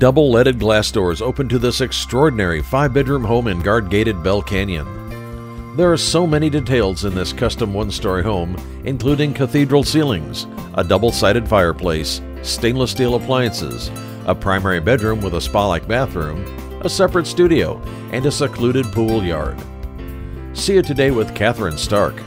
Double leaded glass doors open to this extraordinary five bedroom home in guard gated Bell Canyon. There are so many details in this custom one story home, including cathedral ceilings, a double sided fireplace, stainless steel appliances, a primary bedroom with a spa like bathroom, a separate studio, and a secluded pool yard. See it today with Katherine Stark.